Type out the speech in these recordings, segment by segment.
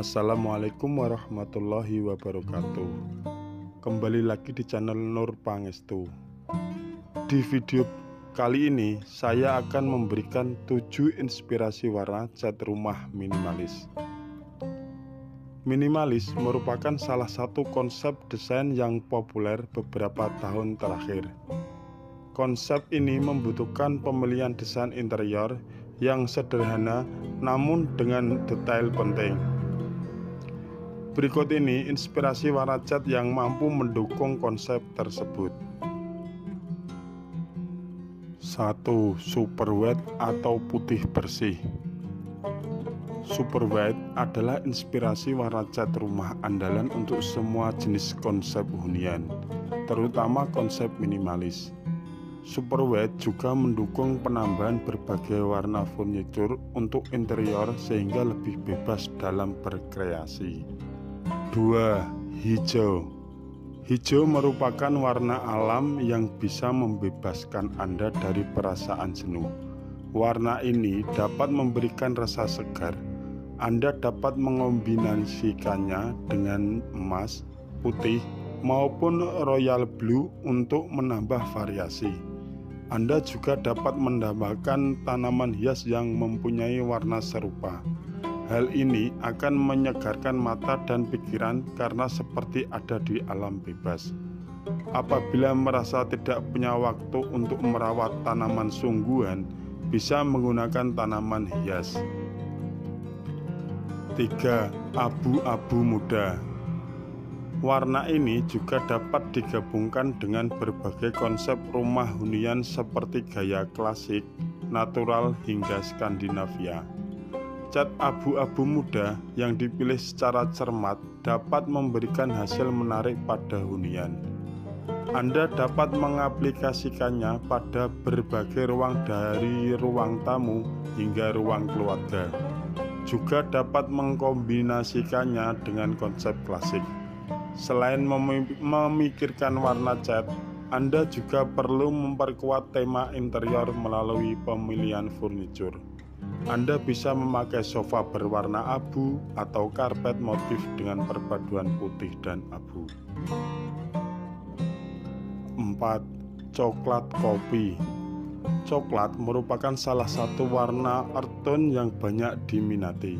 Assalamualaikum warahmatullahi wabarakatuh. Kembali lagi di channel Nur Pangestu. Di video kali ini saya akan memberikan 7 inspirasi warna cat rumah minimalis. Minimalis merupakan salah satu konsep desain yang populer beberapa tahun terakhir. Konsep ini membutuhkan pemilihan desain interior yang sederhana namun dengan detail penting Berikut ini inspirasi warna cat yang mampu mendukung konsep tersebut. 1. Super white atau putih bersih. Super white adalah inspirasi warna cat rumah andalan untuk semua jenis konsep hunian, terutama konsep minimalis. Super white juga mendukung penambahan berbagai warna furniture untuk interior sehingga lebih bebas dalam berkreasi. 2. Hijau Hijau merupakan warna alam yang bisa membebaskan Anda dari perasaan jenuh. Warna ini dapat memberikan rasa segar. Anda dapat mengombinasikannya dengan emas, putih, maupun royal blue untuk menambah variasi. Anda juga dapat menambahkan tanaman hias yang mempunyai warna serupa. Hal ini akan menyegarkan mata dan pikiran karena seperti ada di alam bebas. Apabila merasa tidak punya waktu untuk merawat tanaman sungguhan, bisa menggunakan tanaman hias. 3. Abu-abu muda Warna ini juga dapat digabungkan dengan berbagai konsep rumah hunian seperti gaya klasik, natural hingga Skandinavia. Cat abu-abu muda yang dipilih secara cermat dapat memberikan hasil menarik pada hunian. Anda dapat mengaplikasikannya pada berbagai ruang dari ruang tamu hingga ruang keluarga. Juga dapat mengkombinasikannya dengan konsep klasik. Selain memikirkan warna cat, Anda juga perlu memperkuat tema interior melalui pemilihan furniture. Anda bisa memakai sofa berwarna abu atau karpet motif dengan perpaduan putih dan abu. 4. Coklat kopi Coklat merupakan salah satu warna earth tone yang banyak diminati,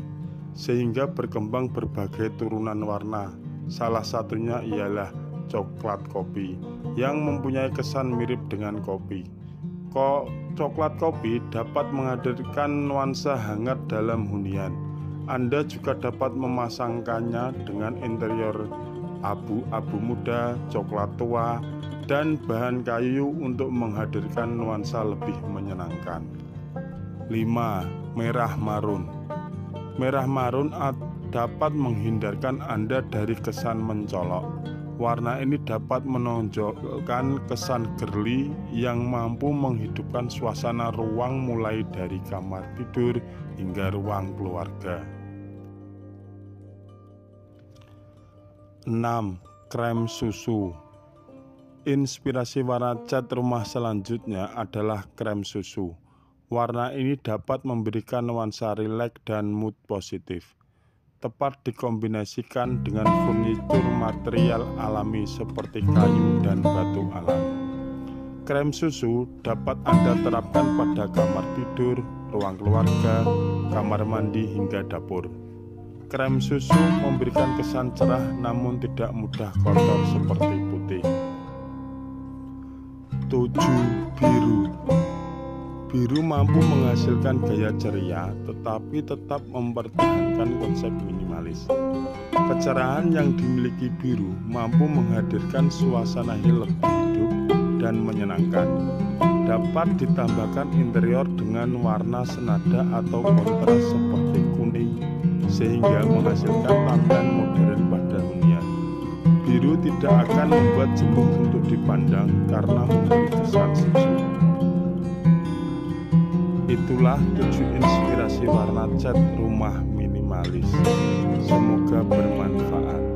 sehingga berkembang berbagai turunan warna. Salah satunya ialah coklat kopi, yang mempunyai kesan mirip dengan kopi. Kok coklat kopi dapat menghadirkan nuansa hangat dalam hunian. Anda juga dapat memasangkannya dengan interior abu-abu muda, coklat tua, dan bahan kayu untuk menghadirkan nuansa lebih menyenangkan. 5. Merah marun Merah marun dapat menghindarkan Anda dari kesan mencolok Warna ini dapat menonjolkan kesan girly yang mampu menghidupkan suasana ruang mulai dari kamar tidur hingga ruang keluarga. 6. Krem susu Inspirasi warna cat rumah selanjutnya adalah krem susu. Warna ini dapat memberikan nuansa rileks dan mood positif tepat dikombinasikan dengan furnitur material alami seperti kayu dan batu alam. Krem susu dapat Anda terapkan pada kamar tidur, ruang keluarga, kamar mandi hingga dapur. Krem susu memberikan kesan cerah namun tidak mudah kotor seperti putih. 7. Biru Biru mampu menghasilkan gaya ceria tetapi tetap mempertahankan konsep minimalis. Kecerahan yang dimiliki biru mampu menghadirkan suasana yang lebih hidup dan menyenangkan. Dapat ditambahkan interior dengan warna senada atau kontras seperti kuning sehingga menghasilkan tampilan modern pada hunian. Biru tidak akan membuat jenuh untuk dipandang karena memberi kesan sejuk. Itulah tujuh inspirasi warna cat rumah minimalis. Semoga bermanfaat.